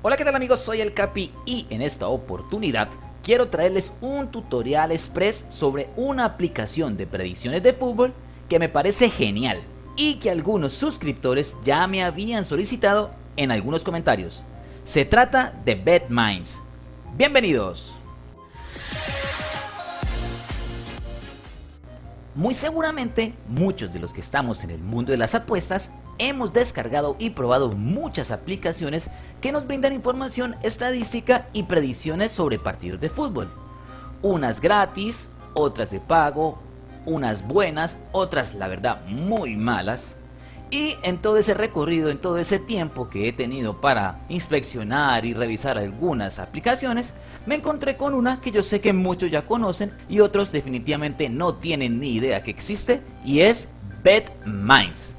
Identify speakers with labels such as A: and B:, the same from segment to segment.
A: Hola qué tal amigos, soy el Capi y en esta oportunidad quiero traerles un tutorial express sobre una aplicación de predicciones de fútbol que me parece genial y que algunos suscriptores ya me habían solicitado en algunos comentarios. Se trata de BetMinds. Bienvenidos. Muy seguramente muchos de los que estamos en el mundo de las apuestas hemos descargado y probado muchas aplicaciones que nos brindan información estadística y predicciones sobre partidos de fútbol. Unas gratis, otras de pago, unas buenas, otras la verdad muy malas. Y en todo ese recorrido, en todo ese tiempo que he tenido para inspeccionar y revisar algunas aplicaciones, me encontré con una que yo sé que muchos ya conocen y otros definitivamente no tienen ni idea que existe y es BetMinds.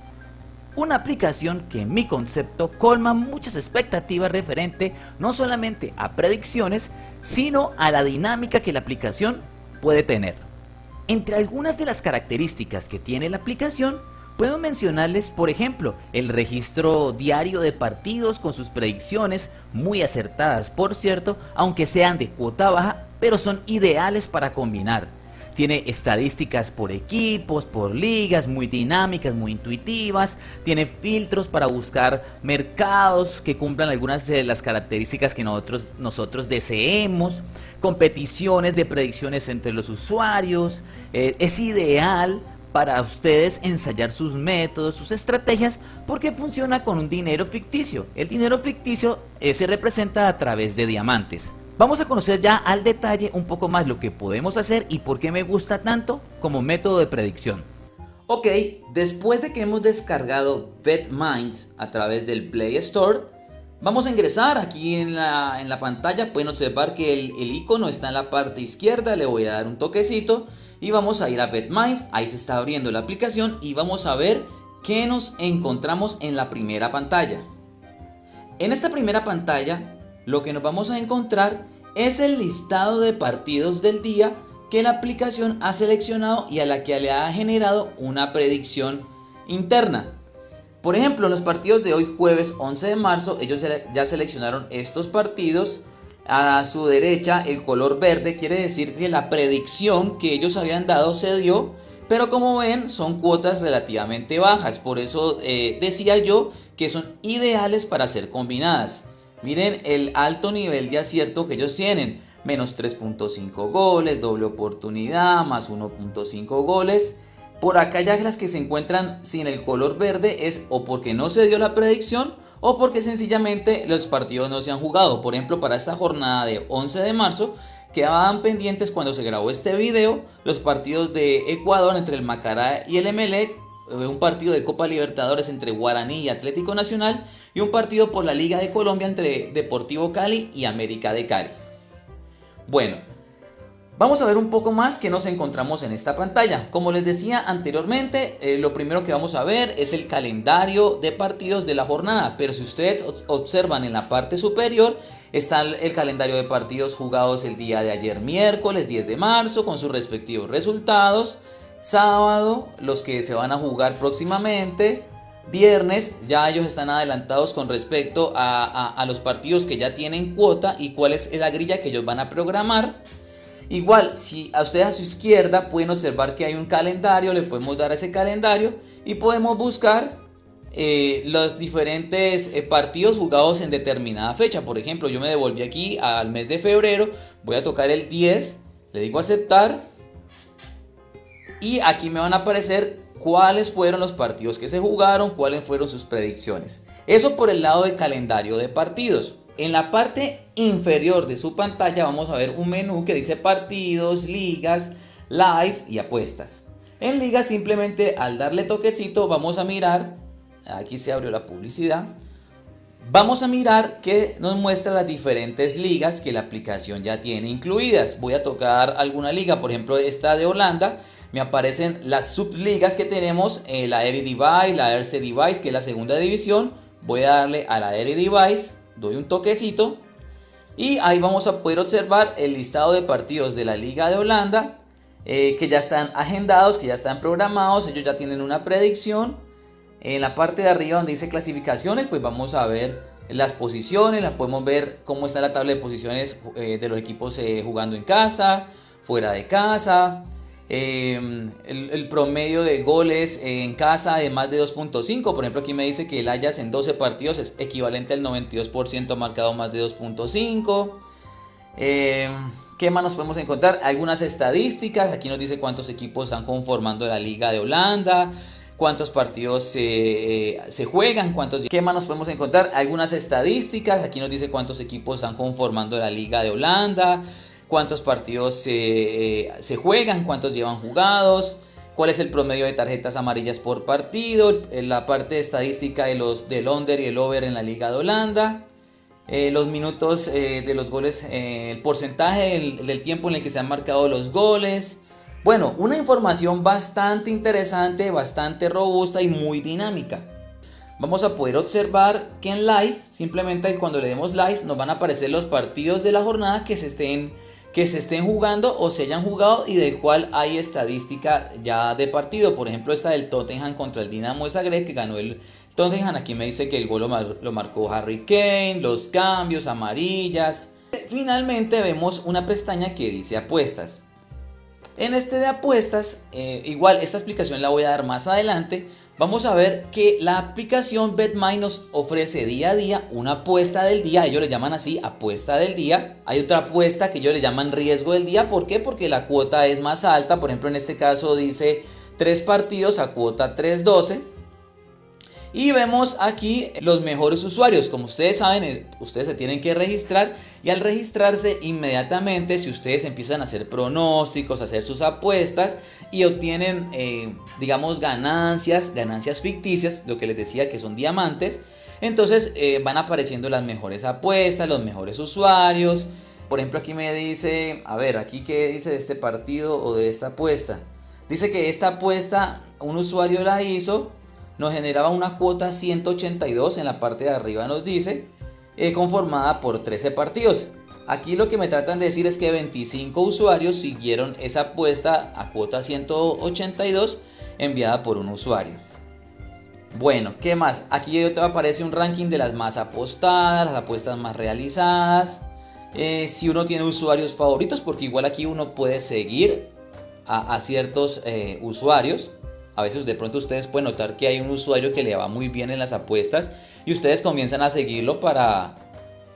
A: Una aplicación que en mi concepto colma muchas expectativas referente no solamente a predicciones, sino a la dinámica que la aplicación puede tener. Entre algunas de las características que tiene la aplicación, puedo mencionarles, por ejemplo, el registro diario de partidos con sus predicciones, muy acertadas por cierto, aunque sean de cuota baja, pero son ideales para combinar tiene estadísticas por equipos, por ligas, muy dinámicas, muy intuitivas. Tiene filtros para buscar mercados que cumplan algunas de las características que nosotros, deseemos. Competiciones de predicciones entre los usuarios. Eh, es ideal para ustedes ensayar sus métodos, sus estrategias, porque funciona con un dinero ficticio. El dinero ficticio eh, se representa a través de diamantes. Vamos a conocer ya al detalle un poco más lo que podemos hacer y por qué me gusta tanto como método de predicción.
B: Ok, después de que hemos descargado BetMinds a través del Play Store, vamos a ingresar aquí en la, en la pantalla. Pueden observar que el, el, icono está en la parte izquierda. Le voy a dar un toquecito y vamos a ir a BetMinds. Ahí se está abriendo la aplicación y vamos a ver qué nos encontramos en la primera pantalla. En esta primera pantalla lo que nos vamos a encontrar es el listado de partidos del día que la aplicación ha seleccionado y a la que le ha generado una predicción interna. Por ejemplo, en los partidos de hoy jueves 11 de marzo, ellos ya seleccionaron estos partidos. A su derecha el color verde quiere decir que la predicción que ellos habían dado se dio, pero como ven son cuotas relativamente bajas, por eso eh, decía yo que son ideales para ser combinadas. Miren el alto nivel de acierto que ellos tienen. Menos 3.5 goles, doble oportunidad, más 1.5 goles. Por acá ya las que se encuentran sin el color verde es o porque no se dio la predicción o porque sencillamente los partidos no se han jugado. Por ejemplo, para esta jornada de 11 de marzo quedaban pendientes cuando se grabó este video los partidos de Ecuador entre el Macará y el Emelec eh, un partido de Copa Libertadores entre Guaraní y Atlético Nacional y un partido por la Liga de Colombia entre Deportivo Cali y América de Cali. Bueno, vamos a ver un poco más que nos encontramos en esta pantalla. Como les decía anteriormente, eh, lo primero que vamos a ver es el calendario de partidos de la jornada, pero si ustedes observan en la parte superior, está el calendario de partidos jugados el día de ayer miércoles 10 de marzo con sus respectivos resultados Sábado, los que se van a jugar próximamente. Viernes, ya ellos están adelantados con respecto a, los partidos que ya tienen cuota y cuál es la grilla que ellos van a programar. Igual, si a ustedes a su izquierda pueden observar que hay un calendario, le podemos dar a ese calendario y podemos buscar eh, los diferentes eh, partidos jugados en determinada fecha. Por ejemplo, yo me devolví aquí al mes de febrero, voy a tocar el 10, le digo aceptar y aquí me van a aparecer cuáles fueron los partidos que se jugaron, cuáles fueron sus predicciones. Eso por el lado de calendario de partidos. En la parte inferior de su pantalla vamos a ver un menú que dice partidos, ligas, live y apuestas. En ligas simplemente al darle toquecito vamos a mirar, aquí se abrió la publicidad, vamos a mirar que nos muestra las diferentes ligas que la aplicación ya tiene incluidas. Voy a tocar alguna liga, por ejemplo esta de Holanda me aparecen las subligas que tenemos, eh, la Eredivisie, la Erste Device, que es la segunda división. Voy a darle a la Eredivisie, doy un toquecito y ahí vamos a poder observar el listado de partidos de la Liga de Holanda eh, que ya están agendados, que ya están programados, ellos ya tienen una predicción. En la parte de arriba donde dice clasificaciones, pues vamos a ver las posiciones, las podemos ver cómo está la tabla de posiciones eh, de los equipos eh, jugando en casa, fuera de casa, em, el, promedio de goles en casa de más de 2.5. Por ejemplo, aquí me dice que el Ajax en 12 partidos es equivalente al 92% marcado más de 2.5. Em, ¿Qué más nos podemos encontrar? Algunas estadísticas. Aquí nos dice cuántos equipos están conformando la Liga de Holanda cuántos partidos se, eh, juegan, cuántos... ¿Qué más nos podemos encontrar? Algunas estadísticas, aquí nos dice cuántos equipos están conformando la Liga de Holanda, cuántos partidos se, eh, se juegan, cuántos llevan jugados, cuál es el promedio de tarjetas amarillas por partido, la parte estadística de los, del under y el over en la Liga de Holanda. Eh, los minutos de los goles, el porcentaje del tiempo en el que se han marcado los goles, bueno, una información bastante interesante, bastante robusta y muy dinámica. Vamos a poder observar que en live, simplemente cuando le demos live, nos van a aparecer los partidos de la jornada que se estén, que se estén jugando o se hayan jugado y del cual hay estadística ya de partido. Por ejemplo, esta del Tottenham contra el Dinamo de Zagreb que ganó el Tottenham. Aquí me dice que el gol lo marcó Harry Kane, los cambios, amarillas. Finalmente vemos una pestaña que dice apuestas. En este de apuestas, eh, igual esta explicación la voy a dar más adelante. Vamos a ver que la aplicación BetMine nos ofrece día a día una apuesta del día. Ellos le llaman así apuesta del día. Hay otra apuesta que ellos le llaman riesgo del día. ¿Por qué? Porque la cuota es más alta. Por ejemplo, en este caso dice tres partidos a cuota 312. Y vemos aquí los mejores usuarios. Como ustedes saben, eh, ustedes se tienen que registrar y al registrarse inmediatamente, si ustedes empiezan a hacer pronósticos, a hacer sus apuestas y obtienen, eh, digamos, ganancias, ganancias ficticias, lo que les decía que son diamantes, entonces eh, van apareciendo las mejores apuestas, los mejores usuarios. Por ejemplo, aquí me dice, a ver, aquí qué dice de este partido o de esta apuesta. Dice que esta apuesta un usuario la hizo nos generaba una cuota 182 en la parte de arriba nos dice, eh, conformada por 13 partidos. Aquí lo que me tratan de decir es que 25 usuarios siguieron esa apuesta a cuota 182 enviada por un usuario. Bueno, ¿qué más? Aquí aparece un ranking de las más apostadas, las apuestas más realizadas. Eh, si uno tiene usuarios favoritos, porque igual aquí uno puede seguir a, ciertos eh, usuarios. A veces de pronto ustedes pueden notar que hay un usuario que le va muy bien en las apuestas y ustedes comienzan a seguirlo para,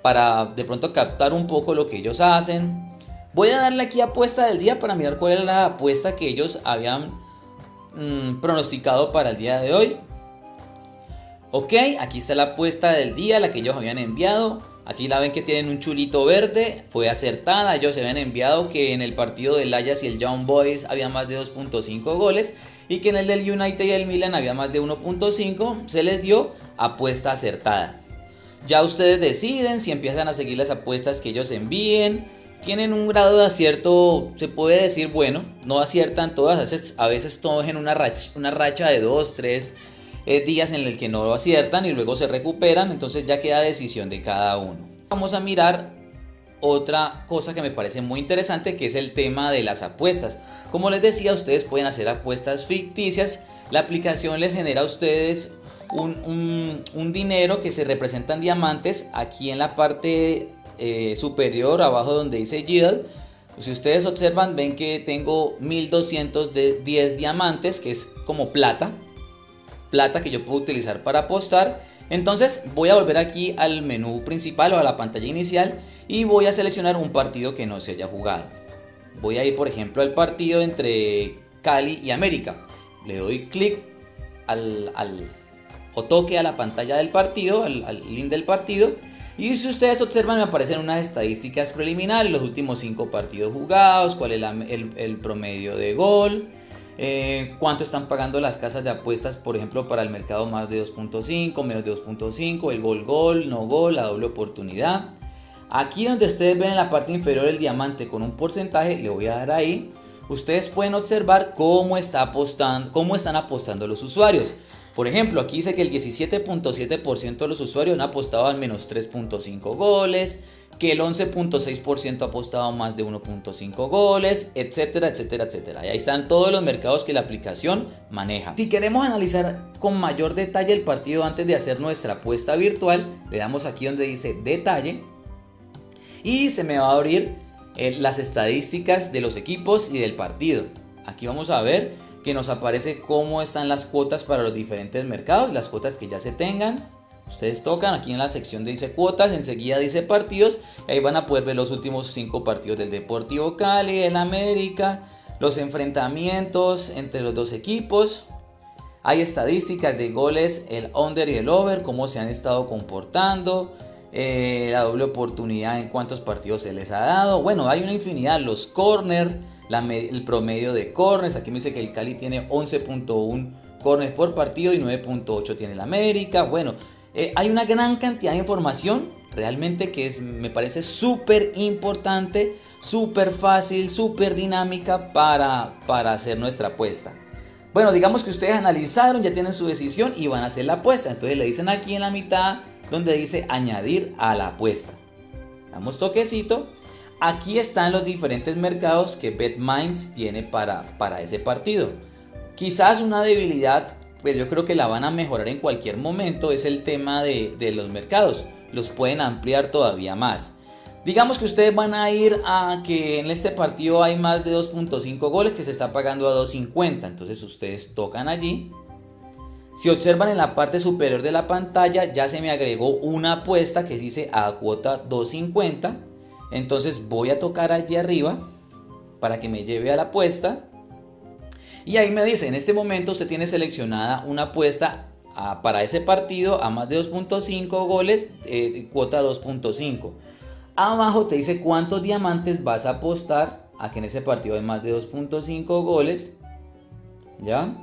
B: para de pronto captar un poco lo que ellos hacen. Voy a darle aquí apuesta del día para mirar cuál era la apuesta que ellos habían mm, pronosticado para el día de hoy. Ok, aquí está la apuesta del día, la que ellos habían enviado. Aquí la ven que tienen un chulito verde, fue acertada, ellos se habían enviado que en el partido del Ajax y el Young Boys había más de 2.5 goles y que en el del United y el Milan había más de 1.5, se les dio apuesta acertada. Ya ustedes deciden si empiezan a seguir las apuestas que ellos envíen. Tienen un grado de acierto, se puede decir, bueno, no aciertan todas, a veces, a veces en una racha, una racha de 2, 3 eh, días en el que no lo aciertan y luego se recuperan, entonces ya queda decisión de cada uno. Vamos a mirar otra cosa que me parece muy interesante que es el tema de las apuestas. Como les decía, ustedes pueden hacer apuestas ficticias. La aplicación les genera a ustedes un, dinero que se representa en diamantes aquí en la parte eh, superior, abajo donde dice yield. Si ustedes observan, ven que tengo 1210 diamantes, que es como plata plata que yo puedo utilizar para apostar. Entonces voy a volver aquí al menú principal o a la pantalla inicial y voy a seleccionar un partido que no se haya jugado. Voy a ir por ejemplo al partido entre Cali y América. Le doy clic al, o toque a la pantalla del partido, al, link del partido. Y si ustedes observan me aparecen unas estadísticas preliminares, los últimos 5 partidos jugados, cuál es el promedio de gol, eh, cuánto están pagando las casas de apuestas, por ejemplo, para el mercado más de 2.5, menos de 2.5, el gol gol, no gol, la doble oportunidad. Aquí donde ustedes ven en la parte inferior el diamante con un porcentaje, le voy a dar ahí. Ustedes pueden observar cómo, está apostando, cómo están apostando los usuarios. Por ejemplo, aquí dice que el 17.7% de los usuarios han apostado al menos 3.5 goles, que el 11.6% ha apostado más de 1.5 goles, etcétera, etcétera, etcétera. Y ahí están todos los mercados que la aplicación maneja. Si queremos analizar con mayor detalle el partido antes de hacer nuestra apuesta virtual, le damos aquí donde dice detalle y se me va a abrir eh, las estadísticas de los equipos y del partido. Aquí vamos a ver que nos aparece cómo están las cuotas para los diferentes mercados, las cuotas que ya se tengan. Ustedes tocan aquí en la sección de dice cuotas, enseguida dice partidos, ahí van a poder ver los últimos 5 partidos del Deportivo Cali, del América, los enfrentamientos entre los dos equipos. Hay estadísticas de goles, el under y el over, cómo se han estado comportando, eh, la doble oportunidad en cuántos partidos se les ha dado. Bueno, hay una infinidad, los corners, el promedio de corners. Aquí me dice que el Cali tiene 11.1 corners por partido y 9.8 tiene el América. Bueno, eh, hay una gran cantidad de información realmente que es, me parece súper importante, súper fácil, súper dinámica para, para hacer nuestra apuesta. Bueno, digamos que ustedes analizaron, ya tienen su decisión y van a hacer la apuesta. Entonces le dicen aquí en la mitad donde dice añadir a la apuesta. Damos toquecito. Aquí están los diferentes mercados que BetMinds tiene para, para ese partido. Quizás una debilidad, pues yo creo que la van a mejorar en cualquier momento, es el tema de, de los mercados. Los pueden ampliar todavía más. Digamos que ustedes van a ir a que en este partido hay más de 2.5 goles que se está pagando a 2.50. Entonces ustedes tocan allí si observan en la parte superior de la pantalla ya se me agregó una apuesta que dice a cuota 250. Entonces voy a tocar allí arriba para que me lleve a la apuesta. Y ahí me dice, en este momento se tiene seleccionada una apuesta para ese partido a más de 2.5 goles, eh, cuota 2.5. Abajo te dice cuántos diamantes vas a apostar a que en ese partido hay más de 2.5 goles. ¿Ya?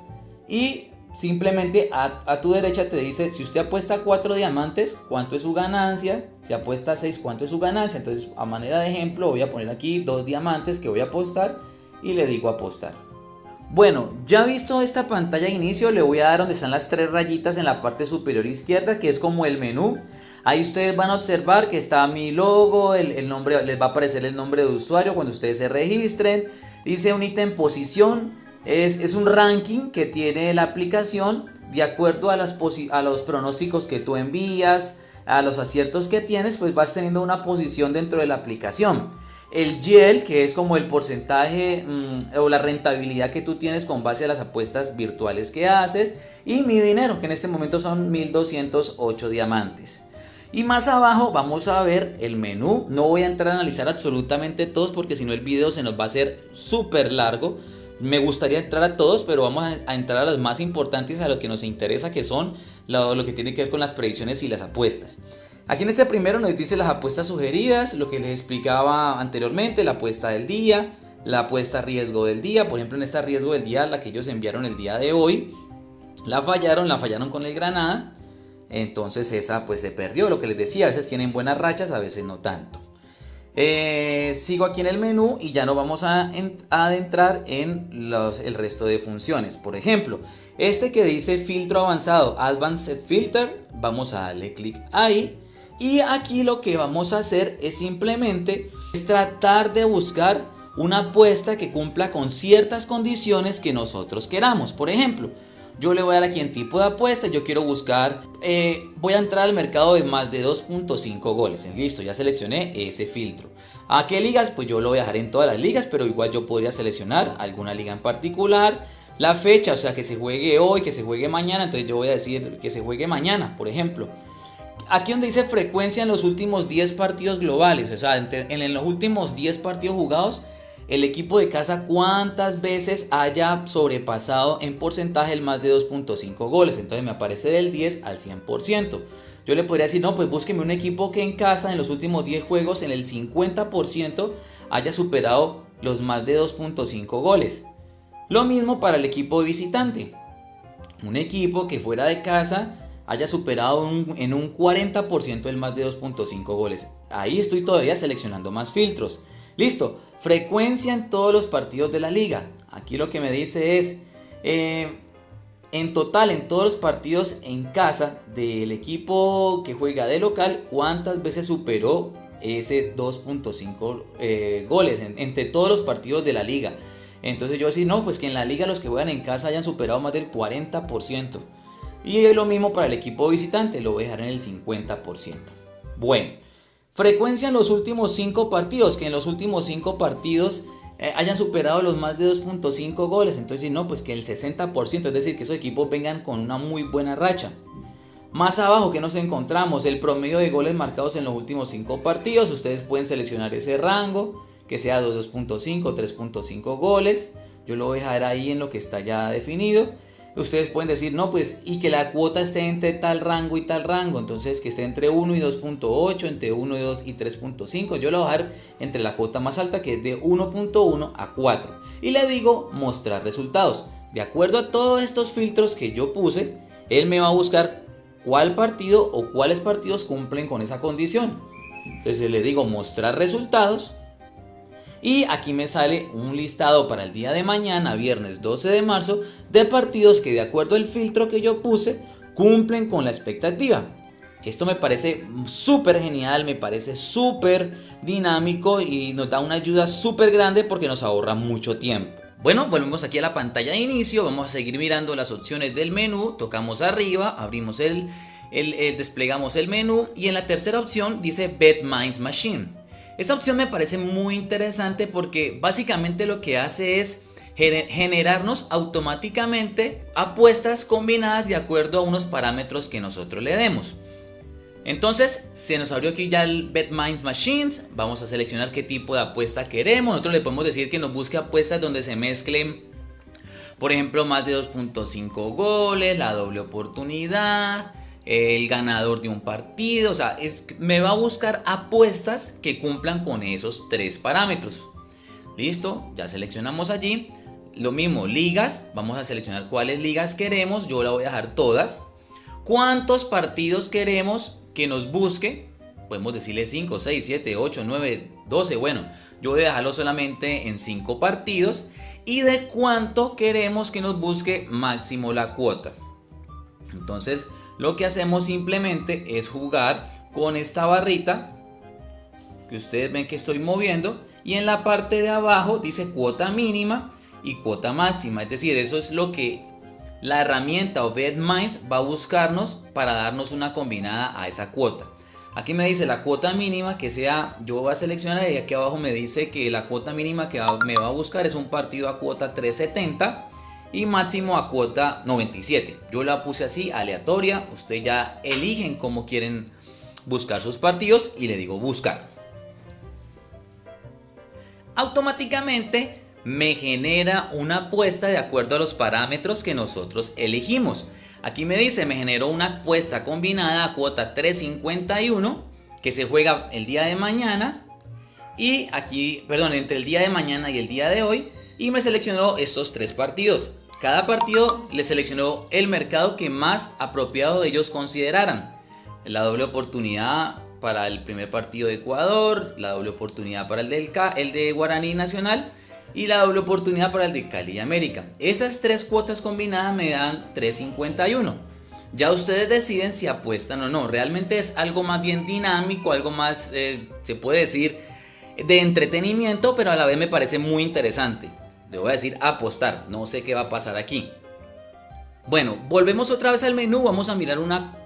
B: Y Simplemente a, tu derecha te dice, si usted apuesta 4 diamantes, ¿cuánto es su ganancia? Si apuesta 6, ¿cuánto es su ganancia? Entonces, a manera de ejemplo, voy a poner aquí dos diamantes que voy a apostar y le digo apostar. Bueno, ya visto esta pantalla de inicio, le voy a dar donde están las tres rayitas en la parte superior izquierda, que es como el menú. Ahí ustedes van a observar que está mi logo, el, nombre, les va a aparecer el nombre de usuario cuando ustedes se registren. Dice un ítem posición, es, un ranking que tiene la aplicación de acuerdo a, las a los pronósticos que tú envías, a los aciertos que tienes, pues vas teniendo una posición dentro de la aplicación. El YEL, que es como el porcentaje mm, o la rentabilidad que tú tienes con base a las apuestas virtuales que haces. Y mi dinero, que en este momento son 1208 diamantes. Y más abajo vamos a ver el menú. No voy a entrar a analizar absolutamente todos porque si no el video se nos va a hacer súper largo. Me gustaría entrar a todos, pero vamos a, entrar a los más importantes, a lo que nos interesa, que son lo, lo, que tiene que ver con las predicciones y las apuestas. Aquí en este primero nos dice las apuestas sugeridas, lo que les explicaba anteriormente, la apuesta del día, la apuesta riesgo del día. Por ejemplo, en esta riesgo del día, la que ellos enviaron el día de hoy, la fallaron, la fallaron con el Granada. Entonces esa pues se perdió, lo que les decía, a veces tienen buenas rachas, a veces no tanto. Eh, sigo aquí en el menú y ya no vamos a, adentrar en el resto de funciones. Por ejemplo, este que dice filtro avanzado, Advanced Filter, vamos a darle clic ahí. Y aquí lo que vamos a hacer es simplemente es tratar de buscar una apuesta que cumpla con ciertas condiciones que nosotros queramos. Por ejemplo, yo le voy a dar aquí en tipo de apuesta, yo quiero buscar, eh, voy a entrar al mercado de más de 2.5 goles. Listo, ya seleccioné ese filtro. ¿A qué ligas? Pues yo lo voy a dejar en todas las ligas, pero igual yo podría seleccionar alguna liga en particular. La fecha, o sea, que se juegue hoy, que se juegue mañana, entonces yo voy a decir que se juegue mañana, por ejemplo. Aquí donde dice frecuencia en los últimos 10 partidos globales, o sea, en los últimos 10 partidos jugados, el equipo de casa cuántas veces haya sobrepasado en porcentaje el más de 2.5 goles. Entonces me aparece del 10 al 100%. Yo le podría decir, no, pues búsqueme un equipo que en casa en los últimos 10 juegos en el 50% haya superado los más de 2.5 goles. Lo mismo para el equipo visitante. Un equipo que fuera de casa haya superado en un 40% el más de 2.5 goles. Ahí estoy todavía seleccionando más filtros. Listo, frecuencia en todos los partidos de la liga. Aquí lo que me dice es, eh, en total, en todos los partidos en casa del equipo que juega de local, ¿cuántas veces superó ese 2.5 eh, goles entre todos los partidos de la liga. Entonces yo decía, no, pues que en la liga los que juegan en casa hayan superado más del 40%. Y es lo mismo para el equipo visitante, lo voy a dejar en el 50%. Bueno, frecuencia en los últimos 5 partidos, que en los últimos 5 partidos eh, hayan superado los más de 2.5 goles. Entonces, no, pues que el 60%, es decir, que esos equipos vengan con una muy buena racha. Más abajo que nos encontramos el promedio de goles marcados en los últimos 5 partidos. Ustedes pueden seleccionar ese rango, que sea de 2.5, 3.5 goles. Yo lo voy a dejar ahí en lo que está ya definido. Ustedes pueden decir, no, pues, y que la cuota esté entre tal rango y tal rango. Entonces, que esté entre 1 y 2.8, entre 1 y 2 y 3.5. Yo lo voy a dejar entre la cuota más alta, que es de 1.1 a 4. Y le digo, mostrar resultados. De acuerdo a todos estos filtros que yo puse, él me va a buscar cuál partido o cuáles partidos cumplen con esa condición. Entonces le digo mostrar resultados y aquí me sale un listado para el día de mañana, viernes 12 de marzo, de partidos que de acuerdo al filtro que yo puse cumplen con la expectativa. Esto me parece súper genial, me parece súper dinámico y nos da una ayuda súper grande porque nos ahorra mucho tiempo. Bueno, volvemos aquí a la pantalla de inicio, vamos a seguir mirando las opciones del menú, tocamos arriba, abrimos el, desplegamos el menú y en la tercera opción dice Bet Minds Machine. Esta opción me parece muy interesante porque básicamente lo que hace es generarnos automáticamente apuestas combinadas de acuerdo a unos parámetros que nosotros le demos. Entonces se nos abrió aquí ya el BetMinds Machines. Vamos a seleccionar qué tipo de apuesta queremos. Nosotros le podemos decir que nos busque apuestas donde se mezclen, por ejemplo, más de 2.5 goles, la doble oportunidad, el ganador de un partido. O sea, me va a buscar apuestas que cumplan con esos tres parámetros. Listo, ya seleccionamos allí. Lo mismo, ligas. Vamos a seleccionar cuáles ligas queremos. Yo la voy a dejar todas. ¿Cuántos partidos queremos? que nos busque, podemos decirle 5, 6, 7, 8, 9, 12, bueno, yo voy a dejarlo solamente en 5 partidos y de cuánto queremos que nos busque máximo la cuota. Entonces, lo que hacemos simplemente es jugar con esta barrita que ustedes ven que estoy moviendo y en la parte de abajo dice cuota mínima y cuota máxima, es decir, eso es lo que la herramienta o BetMinds va a buscarnos para darnos una combinada a esa cuota. Aquí me dice la cuota mínima que sea, yo voy a seleccionar y aquí abajo me dice que la cuota mínima que me va a buscar es un partido a cuota 370 y máximo a cuota 97. Yo la puse así, aleatoria, ustedes ya eligen cómo quieren buscar sus partidos y le digo buscar. Automáticamente me genera una apuesta de acuerdo a los parámetros que nosotros elegimos. Aquí me dice, me generó una apuesta combinada a cuota 351 que se juega el día de mañana y aquí, perdón, entre el día de mañana y el día de hoy y me seleccionó estos tres partidos. Cada partido le seleccionó el mercado que más apropiado ellos consideraran. La doble oportunidad para el primer partido de Ecuador, la doble oportunidad para el, del el de Guaraní Nacional y la doble oportunidad para el de Cali y América. Esas tres cuotas combinadas me dan 351. Ya ustedes deciden si apuestan o no. Realmente es algo más bien dinámico, algo más, eh, se puede decir, de entretenimiento, pero a la vez me parece muy interesante. Le voy a decir apostar, no sé qué va a pasar aquí. Bueno, volvemos otra vez al menú, vamos a mirar una,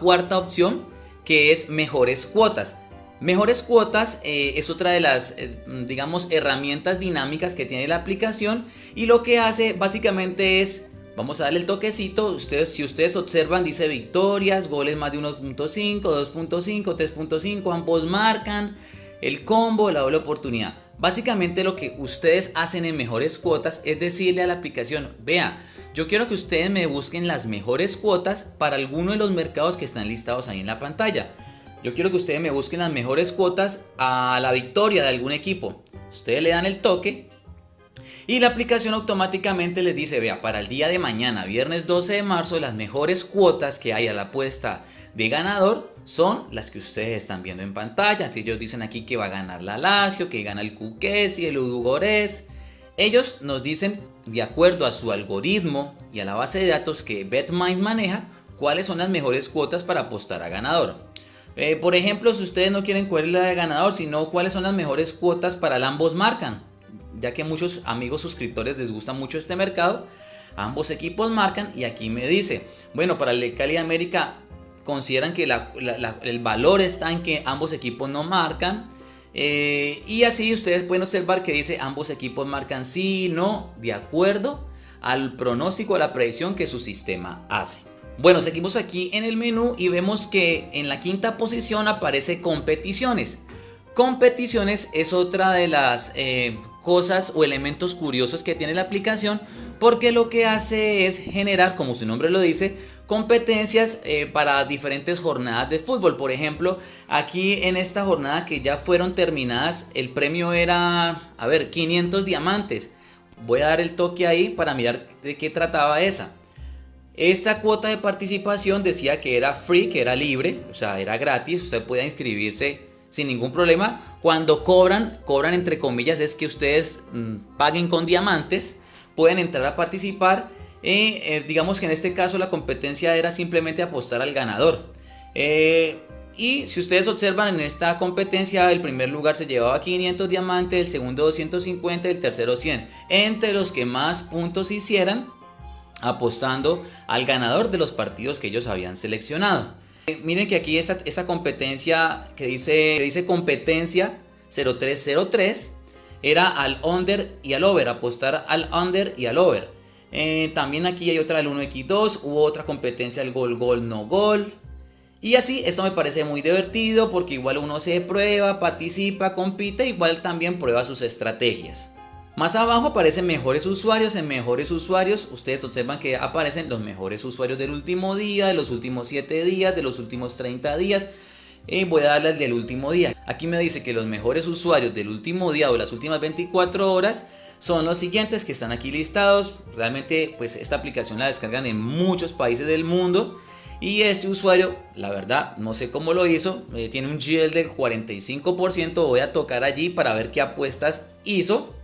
B: cuarta opción que es mejores cuotas. Mejores cuotas eh, es otra de las, eh, digamos, herramientas dinámicas que tiene la aplicación y lo que hace básicamente es, vamos a darle el toquecito, ustedes, si ustedes observan dice victorias, goles más de 1.5, 2.5, 3.5, ambos marcan, el combo, la doble oportunidad. Básicamente lo que ustedes hacen en mejores cuotas es decirle a la aplicación, vea, yo quiero que ustedes me busquen las mejores cuotas para alguno de los mercados que están listados ahí en la pantalla. Yo quiero que ustedes me busquen las mejores cuotas a la victoria de algún equipo. Ustedes le dan el toque y la aplicación automáticamente les dice, vea, para el día de mañana, viernes 12 de marzo, las mejores cuotas que hay a la apuesta de ganador son las que ustedes están viendo en pantalla. Ellos dicen aquí que va a ganar la Lazio, que gana el y el Udugores. Ellos nos dicen, de acuerdo a su algoritmo y a la base de datos que BetMind maneja, cuáles son las mejores cuotas para apostar a ganador. Eh, por ejemplo, si ustedes no quieren cuál es la de ganador, sino cuáles son las mejores cuotas para el ambos marcan, ya que muchos amigos suscriptores les gusta mucho este mercado, ambos equipos marcan y aquí me dice, bueno, para el de Cali América consideran que el valor está en que ambos equipos no marcan. Eh, y así ustedes pueden observar que dice ambos equipos marcan sí, no, de acuerdo al pronóstico, a la predicción que su sistema hace. Bueno, seguimos aquí en el menú y vemos que en la quinta posición aparece competiciones. Competiciones es otra de las eh, cosas o elementos curiosos que tiene la aplicación porque lo que hace es generar, como su nombre lo dice, competencias eh, para diferentes jornadas de fútbol. Por ejemplo, aquí en esta jornada que ya fueron terminadas, el premio era, a ver, 500 diamantes. Voy a dar el toque ahí para mirar de qué trataba esa. Esta cuota de participación decía que era free, que era libre, o sea, era gratis, usted podía inscribirse sin ningún problema. Cuando cobran, cobran entre comillas, es que ustedes mm, paguen con diamantes, pueden entrar a participar eh, digamos que en este caso la competencia era simplemente apostar al ganador. Eh, y si ustedes observan en esta competencia, el primer lugar se llevaba 500 diamantes, el segundo 250 y el tercero 100. Entre los que más puntos hicieran, apostando al ganador de los partidos que ellos habían seleccionado. Eh, miren que aquí esa, esa competencia que dice, que dice competencia 0303 era al under y al over, apostar al under y al over. Eh, también aquí hay otra del 1x2, hubo otra competencia el gol, gol, no gol. Y así, esto me parece muy divertido porque igual uno se prueba, participa, compite, igual también prueba sus estrategias. Más abajo aparecen mejores usuarios, en mejores usuarios ustedes observan que aparecen los mejores usuarios del último día, de los últimos 7 días, de los últimos 30 días. Y voy a darle al del último día. Aquí me dice que los mejores usuarios del último día o las últimas 24 horas son los siguientes que están aquí listados. Realmente pues esta aplicación la descargan en muchos países del mundo. Y este usuario, la verdad, no sé cómo lo hizo, eh, tiene un GL del 45%. Voy a tocar allí para ver qué apuestas hizo.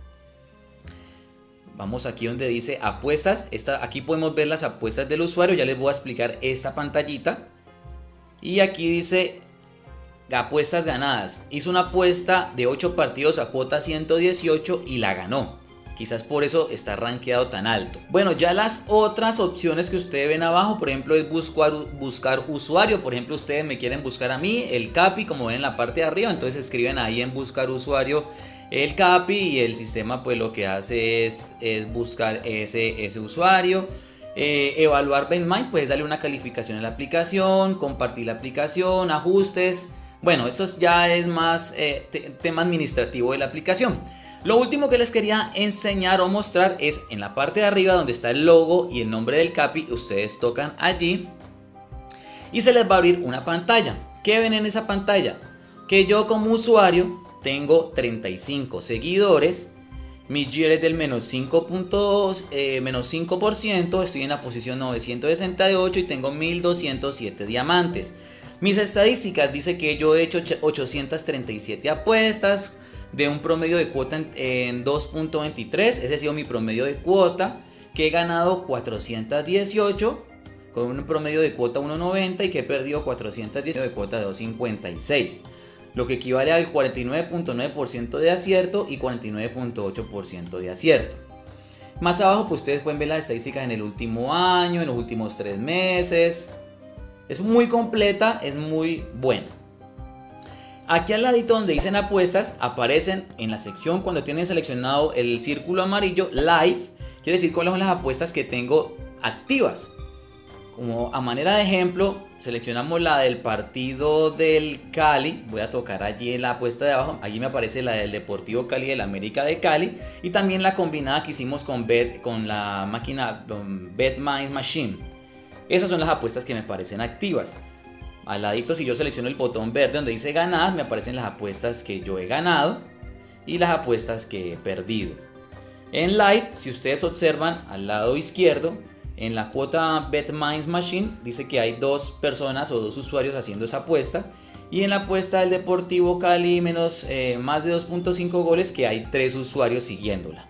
B: Vamos aquí donde dice apuestas. Esta, aquí podemos ver las apuestas del usuario. Ya les voy a explicar esta pantallita. Y aquí dice apuestas ganadas. Hizo una apuesta de 8 partidos a cuota 118 y la ganó. Quizás por eso está rankeado tan alto. Bueno, ya las otras opciones que ustedes ven abajo, por ejemplo, es buscar, buscar usuario. Por ejemplo, ustedes me quieren buscar a mí, el CAPI, como ven en la parte de arriba. Entonces escriben ahí en buscar usuario el CAPI y el sistema pues lo que hace es, es buscar ese, ese usuario. Eh, evaluar BenMind, pues darle una calificación a la aplicación, compartir la aplicación, ajustes. Bueno, eso ya es más eh, tema administrativo de la aplicación. Lo último que les quería enseñar o mostrar es en la parte de arriba donde está el logo y el nombre del CAPI. Ustedes tocan allí y se les va a abrir una pantalla. ¿Qué ven en esa pantalla? Que yo como usuario tengo 35 seguidores. Mi GR es del menos 5, eh, menos 5%. Estoy en la posición 968 y tengo 1207 diamantes. Mis estadísticas dice que yo he hecho 837 apuestas de un promedio de cuota en, 2.23. Ese ha sido mi promedio de cuota. Que he ganado 418 con un promedio de cuota 1.90 y que he perdido 418 de cuota de 2.56. Lo que equivale al 49.9% de acierto y 49.8% de acierto. Más abajo pues ustedes pueden ver las estadísticas en el último año, en los últimos tres meses. Es muy completa, es muy buena. Aquí al ladito donde dicen apuestas aparecen en la sección cuando tienen seleccionado el círculo amarillo live, quiere decir cuáles son las apuestas que tengo activas. Como a manera de ejemplo, seleccionamos la del partido del Cali. Voy a tocar allí en la apuesta de abajo. Allí me aparece la del Deportivo Cali del América de Cali. Y también la combinada que hicimos con, Bet, con la máquina Bet Mind Machine. Esas son las apuestas que me parecen activas. Al ladito si yo selecciono el botón verde donde dice ganar, me aparecen las apuestas que yo he ganado y las apuestas que he perdido. En live, si ustedes observan al lado izquierdo, en la cuota BetMinds Machine dice que hay dos personas o dos usuarios haciendo esa apuesta. Y en la apuesta del Deportivo Cali menos eh, más de 2.5 goles que hay tres usuarios siguiéndola.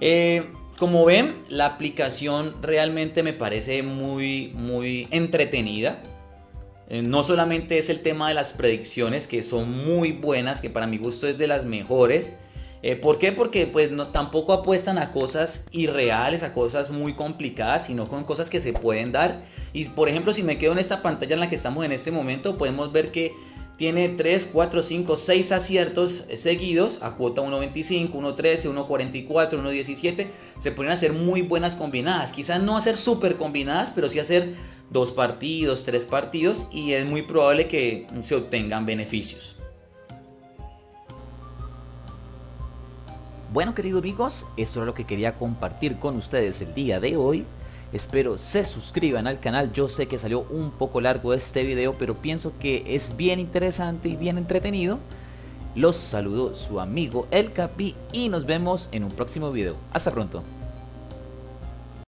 B: Eh, como ven, la aplicación realmente me parece muy, muy entretenida. Eh, no solamente es el tema de las predicciones, que son muy buenas, que para mi gusto es de las mejores. Eh, ¿Por qué? Porque pues no, tampoco apuestan a cosas irreales, a cosas muy complicadas, sino con cosas que se pueden dar. Y por ejemplo, si me quedo en esta pantalla en la que estamos en este momento, podemos ver que tiene 3, 4, 5, 6 aciertos seguidos a cuota 1.25, 1.13, 1.44, 1.17. Se pueden hacer muy buenas combinadas. Quizás no hacer súper combinadas, pero sí hacer dos partidos, tres partidos y es muy probable que se obtengan beneficios.
A: Bueno queridos amigos, eso era lo que quería compartir con ustedes el día de hoy. Espero se suscriban al canal, yo sé que salió un poco largo este video, pero pienso que es bien interesante y bien entretenido. Los saludo su amigo El Capi y nos vemos en un próximo video. Hasta pronto.